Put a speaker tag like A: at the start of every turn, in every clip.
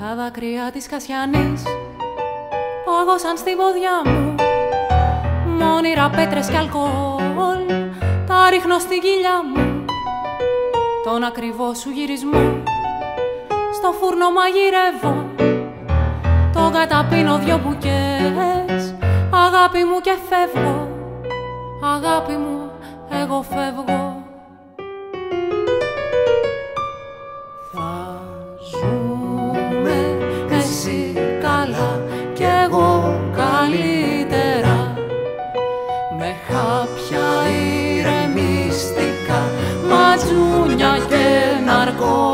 A: δάκρυα της Κασιανής πάγωσαν στην ποδιά μου. Μόνιρα πέτρες και αλκοόλ τα ρίχνω στην κοιλιά μου. Τον ακριβό σου γυρισμό στο φούρνο μαγειρεύω. Τον καταπίνω δυο μπουκές αγάπη μου και φεύγω. Αγάπη μου εγώ φεύγω que narco.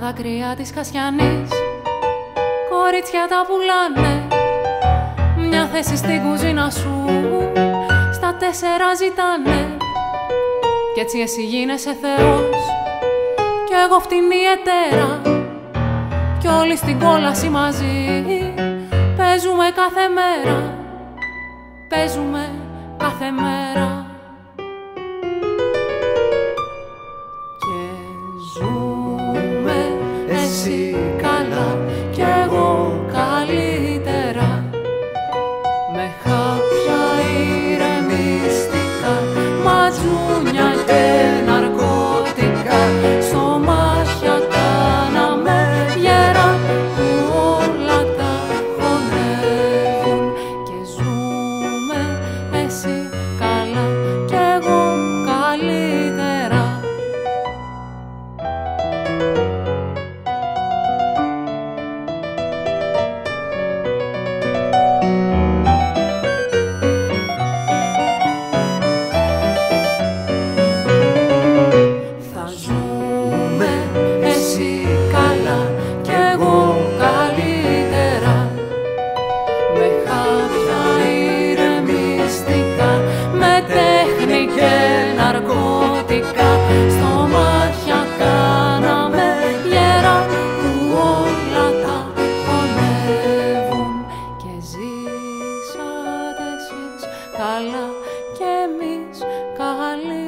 A: Δάκρυα της Κασιανής Κορίτσια τα πουλάνε. Μια θέση στην κουζίνα σου Στα τέσσερα ζητάνε. Κι έτσι εσύ γίνεσαι Θεός Κι εγώ φτηνή ετέρα Κι όλοι στην κόλαση μαζί Παίζουμε κάθε μέρα. Παίζουμε κάθε μέρα
B: καλά και εμείς καλή.